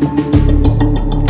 えっ?